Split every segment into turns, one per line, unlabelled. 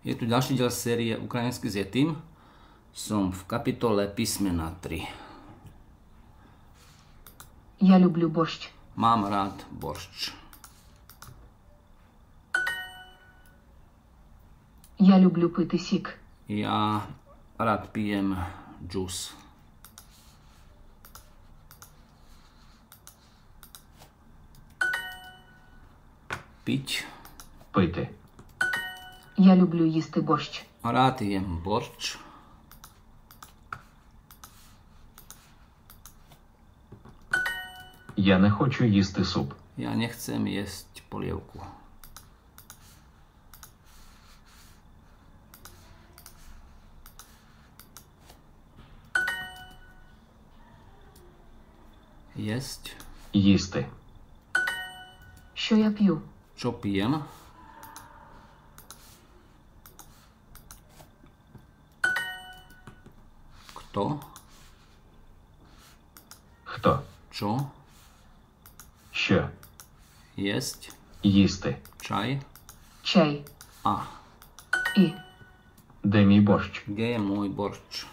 Je tu ďalší diel série Ukrajinský s Jetim. Som v kapitole písmena 3.
Ja ľubľu boršč.
Mám rád boršč.
Ja ľubľu pity sík.
Ja rád pijem džús. Piť.
Pity.
Я люблю їсти борщ.
Rád jem borč.
Я не хочу їсти суп.
Ja nechcem jesť polievku. Jesť.
Їсти.
Що я п'ю?
Čo pijem? Kto?
Хто?
Čo?
Що?
Jesť.
Їсти.
Čaj.
Чай.
A.
І.
Де мій борщ?
Je môj borč?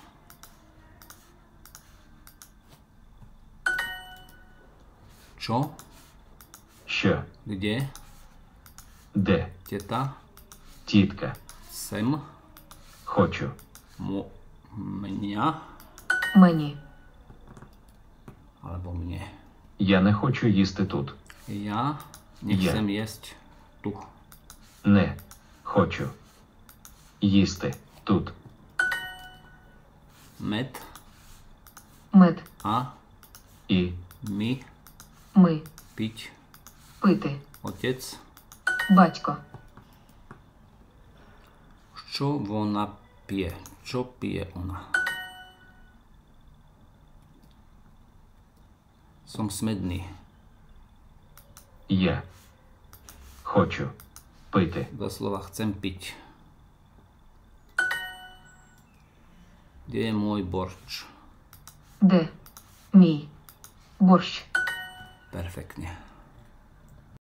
Čo?
Що?
Kde?
Де?
Teta?
Тітка.
Sem?
Хочу.
Mo, mňa?
Мені.
Alebo mne?
Я не хочу їсти тут.
Ja nechcem jesť tu.
Не. Хочу. Їсти. Тут.
Med
Мед.
a
І.
my
Ми.
piť.
Пити.
Otec.
Батько.
Čo ona pije? Čo pije ona? Som smedný.
Я. Хочу. Пити.
Doslova chcem piť. Kde je môj borč?
Де? Мій. Борщ.
Perfektne.